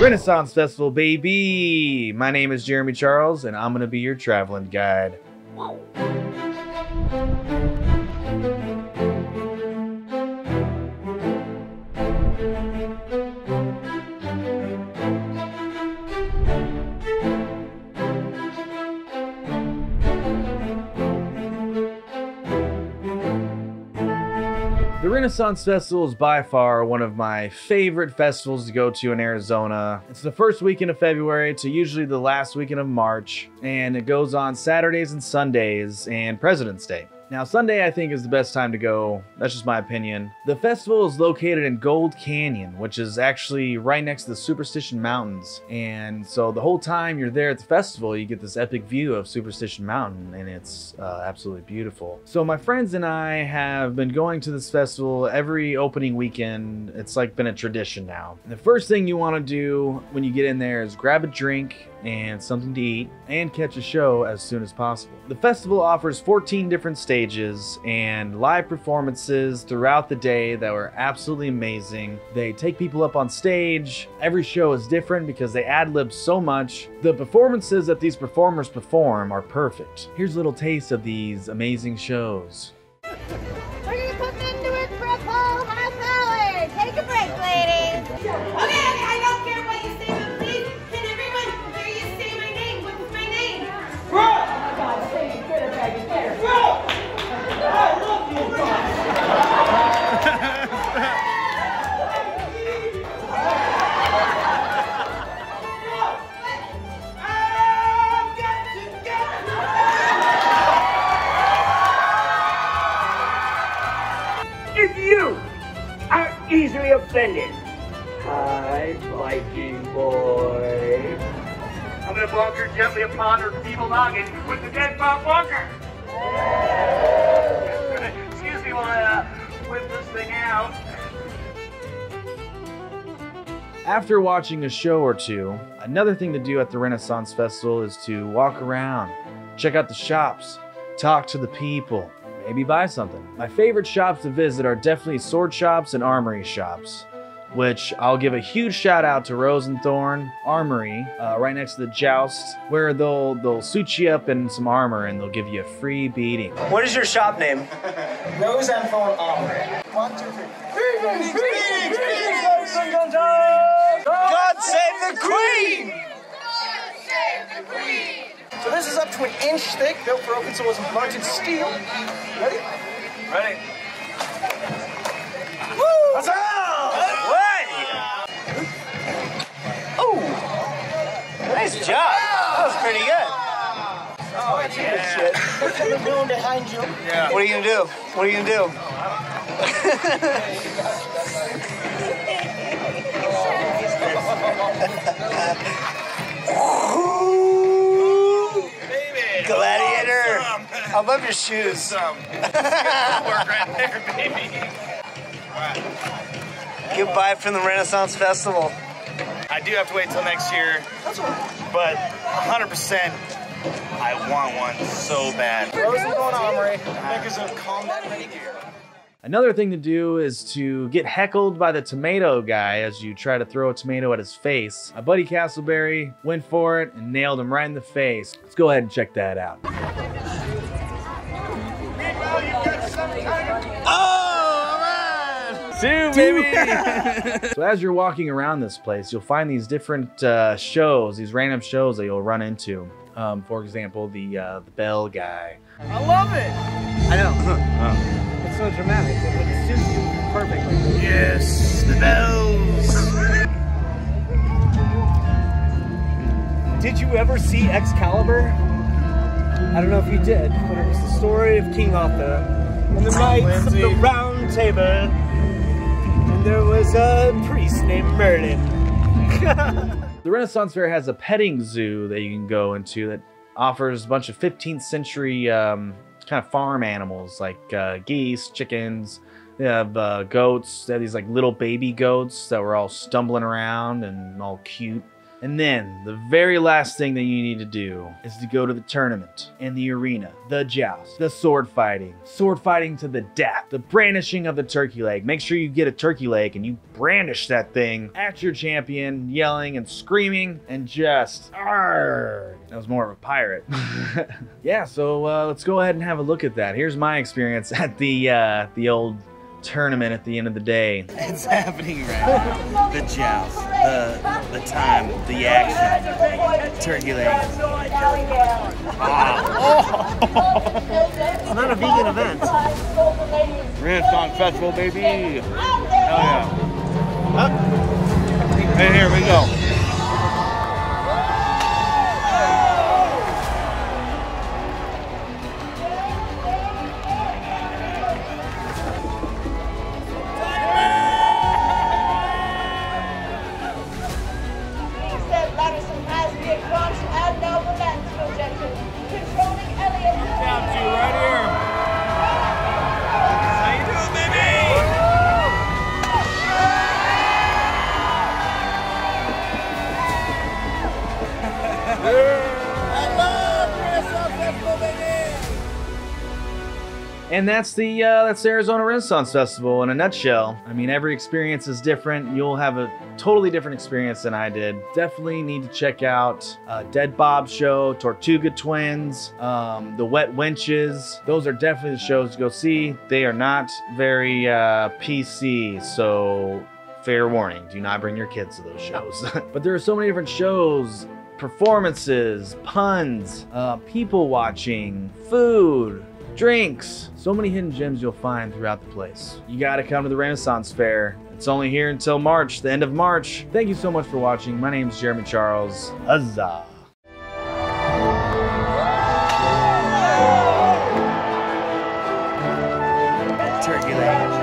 Renaissance Festival, baby! My name is Jeremy Charles, and I'm gonna be your traveling guide. Renaissance Festival is by far one of my favorite festivals to go to in Arizona. It's the first weekend of February to usually the last weekend of March, and it goes on Saturdays and Sundays and President's Day. Now, Sunday I think is the best time to go. That's just my opinion. The festival is located in Gold Canyon, which is actually right next to the Superstition Mountains. And so the whole time you're there at the festival, you get this epic view of Superstition Mountain, and it's uh, absolutely beautiful. So my friends and I have been going to this festival every opening weekend. It's like been a tradition now. The first thing you want to do when you get in there is grab a drink and something to eat and catch a show as soon as possible. The festival offers 14 different stages and live performances throughout the day that were absolutely amazing. They take people up on stage. Every show is different because they ad lib so much. The performances that these performers perform are perfect. Here's a little taste of these amazing shows. I'm gonna bonk her gently upon her feeble noggin with the Ded Bob Bunker. Excuse me while I uh, whip this thing out. After watching a show or two, another thing to do at the Renaissance Festival is to walk around, check out the shops, talk to the people, maybe buy something. My favorite shops to visit are definitely sword shops and armory shops, which I'll give a huge shout out to Rose and Thorn Armory, uh, right next to the Joust, where they'll they'll suit you up in some armor and they'll give you a free beating. What is your shop name? Rose and Thorn Armory. One, two, three. God save the Queen! So this is up to an inch thick, built for open source and blunted steel. Ready? Ready? Woo! What's Nice job. That was pretty good. Oh, yeah. Shit. Put the balloon behind you. What are you gonna do? What are you gonna do? Gladiator. I love your shoes. Goodbye from the Renaissance Festival. I do have to wait till next year, but 100%, I want one so bad. Rose and Thorn Armory, makers of combat ready. Another thing to do is to get heckled by the tomato guy as you try to throw a tomato at his face. My buddy Castleberry went for it and nailed him right in the face. Let's go ahead and check that out. Two, baby! so as you're walking around this place, you'll find these different uh, shows, these random shows that you'll run into. Um, for example, the uh, the bell guy. I love it! I know. It's so dramatic. It suits you perfectly. Yes, the bells. Did you ever see Excalibur? I don't know if you did, but it was the story of King Arthur and the knights of the Round Table. There was a priest named Merlin. The Renaissance Fair has a petting zoo that you can go into that offers a bunch of 15th century um, kind of farm animals like uh, geese, chickens. They have uh, goats. They have these like little baby goats that were all stumbling around and all cute. And then the very last thing that you need to do is to go to the tournament in the arena, the joust, the sword fighting, sword fighting to the death, the brandishing of the turkey leg. Make sure you get a turkey leg and you brandish that thing at your champion, yelling and screaming and just Arr! That was more of a pirate. yeah, so uh, let's go ahead and have a look at that. Here's my experience at the uh, the old tournament at the end of the day. It's happening right. The joust, the the time, the action, turkey legs. It's not a vegan event. Renaissance Festival, baby. Hell yeah. Huh? And here we go. And that's the uh, that's the Arizona Renaissance Festival in a nutshell. I mean, every experience is different. You'll have a totally different experience than I did. Definitely need to check out uh, Ded Bob Show, Tortuga Twins, um, The Wet Wenches. Those are definitely the shows to go see. They are not very uh, PC, so fair warning: do not bring your kids to those shows. but there are so many different shows performances, puns, uh, people watching, food, drinks. So many hidden gems you'll find throughout the place. You gotta come to the Renaissance Fair. It's only here until March, the end of March. Thank you so much for watching. My name is Jeremy Charles. Huzzah! Turkey legs.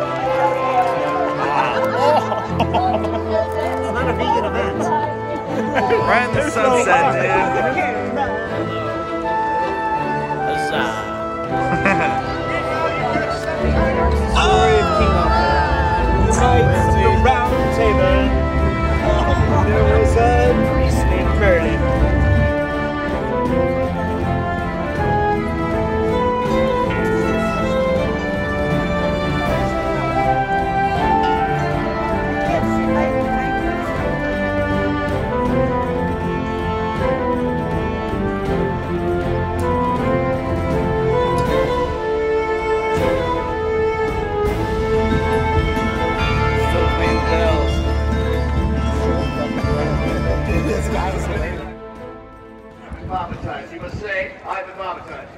It's not a vegan event. Right in the sunset, dude. Bobatized. You must